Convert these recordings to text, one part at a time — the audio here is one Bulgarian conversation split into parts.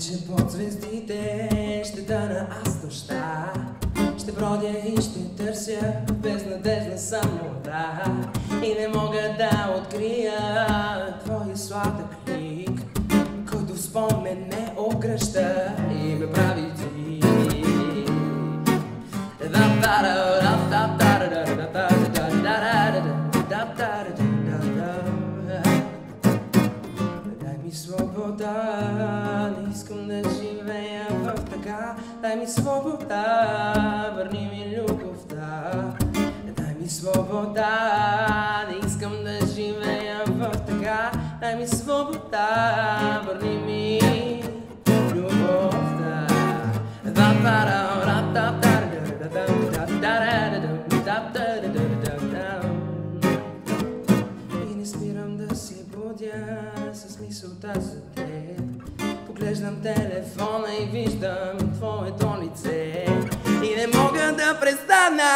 че под звездите ще дъна аз нощта. Ще бродя и ще търся безнадежна самота И не мога да открия твоя сладък лик Който спомен ме огръща и ме прави ти. Дай ми свобода, не искам да живея в така. Дай ми свобода, върни ми любовта. Виждам твоето лице. И не мога да престана,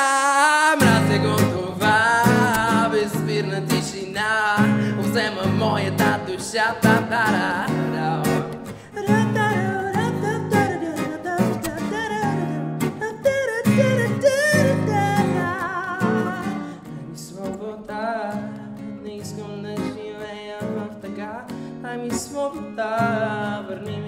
мразя го това. Безспирна тишина, взема моята душа. Та-та-ра-ра. Дай ми свобода, не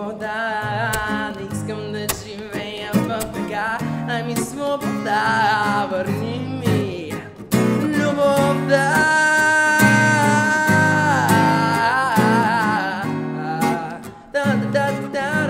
ми свобода, не искам да живея в така. Дай ми свобода, върни ми любовта. Искам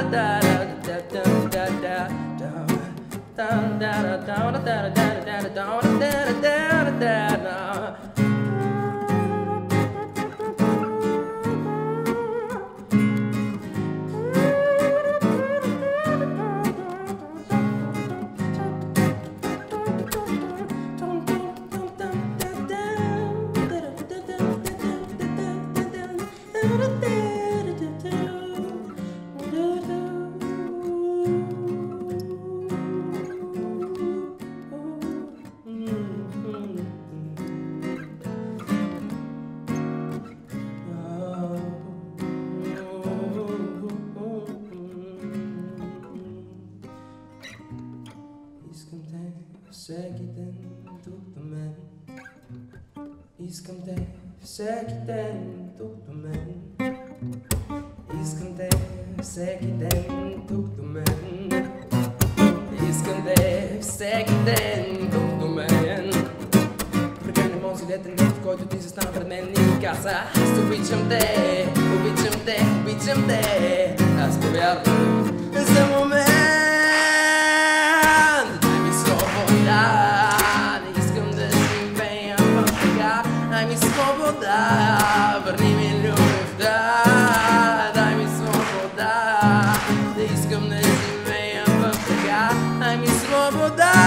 всеки ден тук до мен. Искам те всеки ден тук до мен. Искам те всеки ден тук до мен. Искам те всеки ден тук до мен. Прекален този летен ден, който ти застана пред мен и каза Аз обичам те, обичам те, обичам те Аз повярвам искам